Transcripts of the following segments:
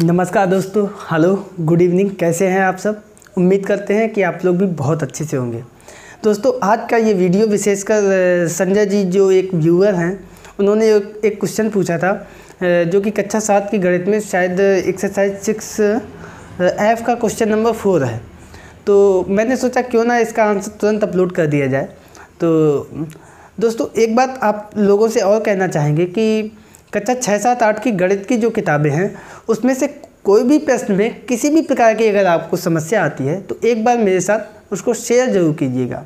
नमस्कार दोस्तों, hello, good evening, कैसे हैं आप सब? उम्मीद करते हैं कि आप लोग भी बहुत अच्छे से होंगे। दोस्तों, आज का ये वीडियो विशेषकर संजय जी जो एक व्यूअर हैं, उन्होंने एक क्वेश्चन पूछा था जो कि कक्षा सात की गणित में शायद एक्सरसाइज सिक्स एफ़ का क्वेश्चन नंबर फोर है। तो मैंने सोचा, क्यों ना इसका आंसर तुरंत अपलोड कर दिया जाए। तो दोस्तों, एक बात आप लोगों से और कहना चाहेंगे कि कक्षा छः सात आठ की गणित की जो किताबें हैं, उसमें से कोई भी प्रश्न में किसी भी प्रकार की अगर आपको समस्या आती है तो एक बार मेरे साथ उसको शेयर ज़रूर कीजिएगा।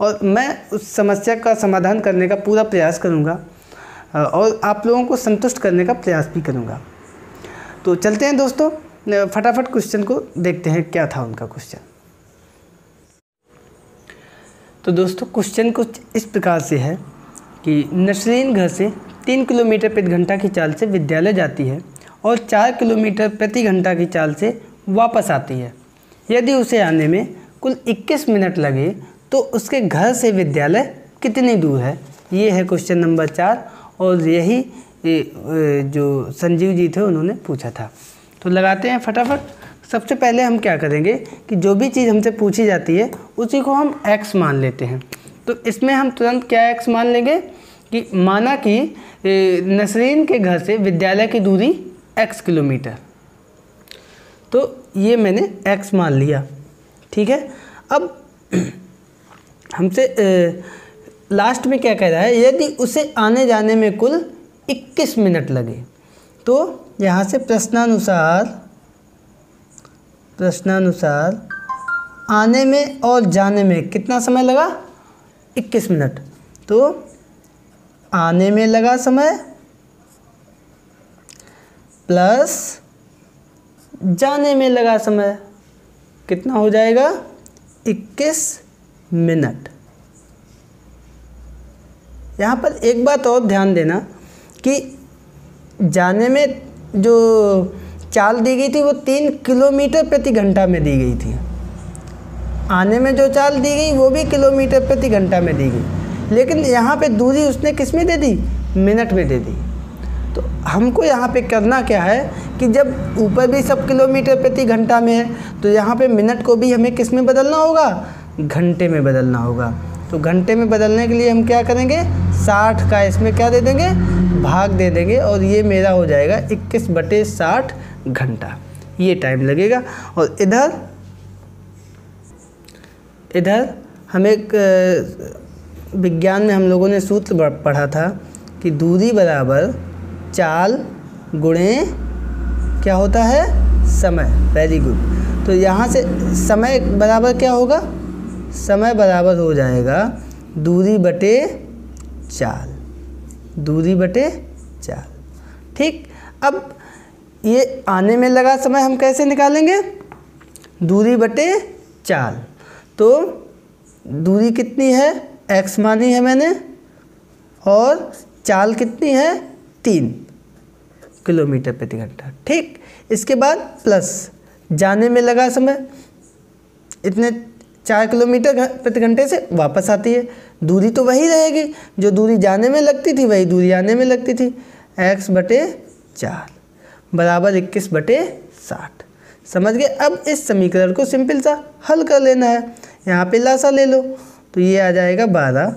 और मैं उस समस्या का समाधान करने का पूरा प्रयास करूँगा और आप लोगों को संतुष्ट करने का प्रयास भी करूँगा। तो चलते हैं दोस्तों फटाफट क्वेश्चन को देखते हैं, क्या था उनका क्वेश्चन तो दोस्तों क्वेश्चन कुछ इस प्रकार से है कि नसरीन घर से तीन किलोमीटर प्रति घंटा की चाल से विद्यालय जाती है और चार किलोमीटर प्रति घंटा की चाल से वापस आती है। यदि उसे आने में कुल 21 मिनट लगे तो उसके घर से विद्यालय कितनी दूर है? ये है क्वेश्चन नंबर चार और यही जो संजीव जी थे, उन्होंने पूछा था। तो लगाते हैं फटाफट। सबसे पहले हम क्या करेंगे कि जो भी चीज़ हमसे पूछी जाती है, उसी को हम एक्स मान लेते हैं। तो इसमें हम तुरंत क्या एक्स मान लेंगे? कि माना कि नसरीन के घर से विद्यालय की दूरी x किलोमीटर। तो ये मैंने x मान लिया, ठीक है? अब हमसे लास्ट में क्या कह रहा है? यदि उसे आने जाने में कुल 21 मिनट लगे तो यहाँ से प्रश्नानुसार प्रश्नानुसार आने में और जाने में कितना समय लगा? 21 मिनट। तो आने में लगा समय प्लस जाने में लगा समय। कितना हो जाएगा? 21 मिनट। यहाँ पर एक बात और ध्यान देना कि जाने में जो चाल दी गई थी वो तीन किलोमीटर प्रति घंटा में दी गई थी। आने में जो चाल दी गई वो भी किलोमीटर प्रति घंटा में दी गई। लेकिन यहाँ पे दूरी उसने किसमें दे दी? मिनट में दे दी। तो हमको यहाँ पे करना क्या है कि जब ऊपर भी सब किलोमीटर प्रति घंटा में है तो यहाँ पे मिनट को भी हमें किसमें बदलना होगा? घंटे में बदलना होगा। तो घंटे में बदलने के लिए हम क्या करेंगे? साठ का इसमें क्या दे देंगे? भाग दे देंगे और ये मेरा हो जाएगा इक्कीस बटे साठ घंटा। ये टाइम लगेगा और इधर इधर हमें विज्ञान में हम लोगों ने सूत्र पढ़ा था कि दूरी बराबर चाल गुणे क्या होता है? समय। वेरी गुड तो यहाँ से समय बराबर क्या होगा? समय बराबर हो जाएगा दूरी बटे चाल। दूरी बटे चाल। ठीक? अब ये आने में लगा समय हम कैसे निकालेंगे? दूरी बटे चाल। तो दूरी कितनी है? एक्स मानी है मैंने और चाल कितनी है? तीन किलोमीटर प्रति घंटा। ठीक, इसके बाद प्लस जाने में लगा समय। इतने चार किलोमीटर प्रति घंटे से वापस आती है। दूरी तो वही रहेगी। जो दूरी जाने में लगती थी, वही दूरी आने में लगती थी। एक्स बटे चार बराबर इक्कीस बटे साठ। समझ गए? अब इस समीकरण को सिंपल सा हल कर लेना है। यहाँ पे लासा ले लो। तो ये आ जाएगा बारह।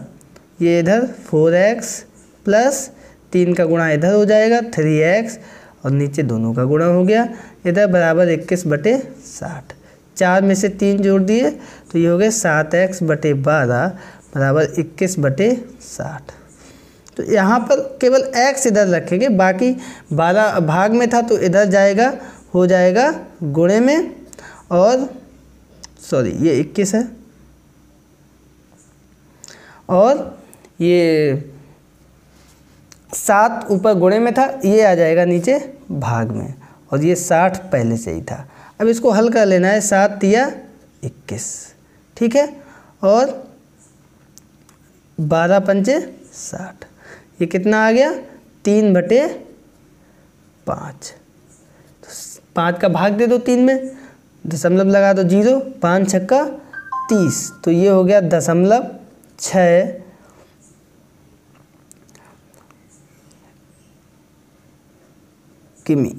ये इधर फोर एक्स प्लस तीन का गुणा इधर हो जाएगा, थ्री एक्स, और नीचे दोनों का गुणा हो गया। इधर बराबर इक्कीस बटे साठ। चार में से तीन जोड़ दिए तो ये हो गए सात एक्स बटे बारह बराबर इक्कीस बटे साठ। तो यहाँ पर केवल एक्स इधर रखेंगे, बाकी बारह भाग में था तो इधर जाएगा, हो जाएगा गुणे में, और सॉरी, ये इक्कीस है। और ये सात ऊपर गुणे में था, ये आ जाएगा नीचे भाग में। और ये साठ पहले से ही था। अब इसको हल कर लेना है, सात या इक्कीस। ठीक है? और बारह पंचे साठ। ये कितना आ गया? तीन बटे पाँच। तो पाँच का भाग दे दो तीन में। दशमलव लगा दो ज़ीरो, पाँच छक्का तीस। तो ये हो गया दशमलव छ। किमी।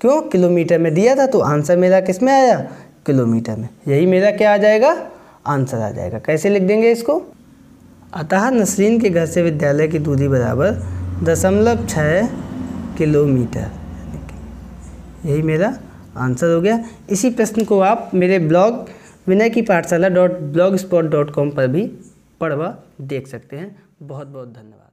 क्यों? किलोमीटर में दिया था तो आंसर मेरा किसमें आया? किलोमीटर में। यही मेरा क्या आ जाएगा? आंसर आ जाएगा। कैसे लिख देंगे इसको? अतः नसरीन के घर से विद्यालय की दूरी बराबर दशमलव छः किलोमीटर। यही मेरा आंसर हो गया। इसी प्रश्न को आप मेरे ब्लॉग विनय की पाठशाला dot blogspot dot com पर भी पढ़वा देख सकते हैं। बहुत बहुत धन्यवाद।